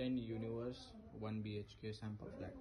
10 Universe 1 BHK sample flat.